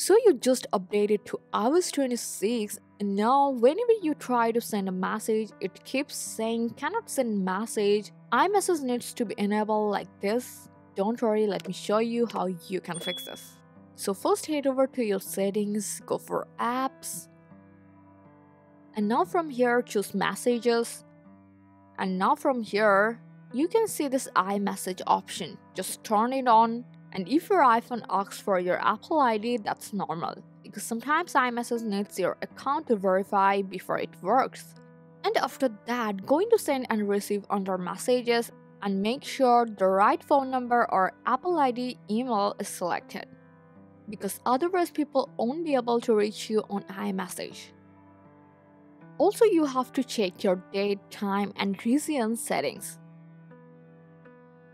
So you just updated to iOS 26 and now whenever you try to send a message, it keeps saying cannot send message. iMessage needs to be enabled like this. Don't worry, let me show you how you can fix this. So first head over to your settings, go for apps. And now from here choose messages. And now from here, you can see this iMessage option. Just turn it on and if your iPhone asks for your Apple ID, that's normal because sometimes iMessage needs your account to verify before it works. And after that, go into send and receive under messages and make sure the right phone number or Apple ID email is selected because otherwise people won't be able to reach you on iMessage. Also, you have to check your date, time, and region settings.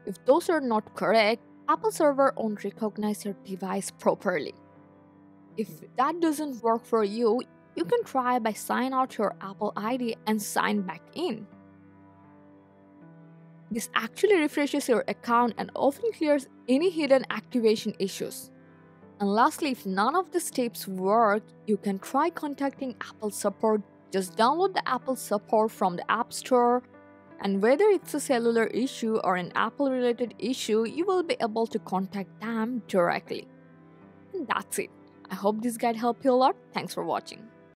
If those are not correct, Apple server won't recognize your device properly. If mm. that doesn't work for you, you can try by sign out your Apple ID and sign back in. This actually refreshes your account and often clears any hidden activation issues. And lastly, if none of these tips work, you can try contacting Apple support. Just download the Apple support from the App Store and whether it's a cellular issue or an Apple related issue, you will be able to contact them directly. And that's it. I hope this guide helped you a lot. Thanks for watching.